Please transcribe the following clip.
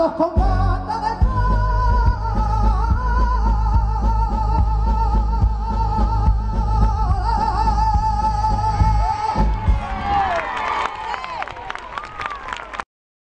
mandó la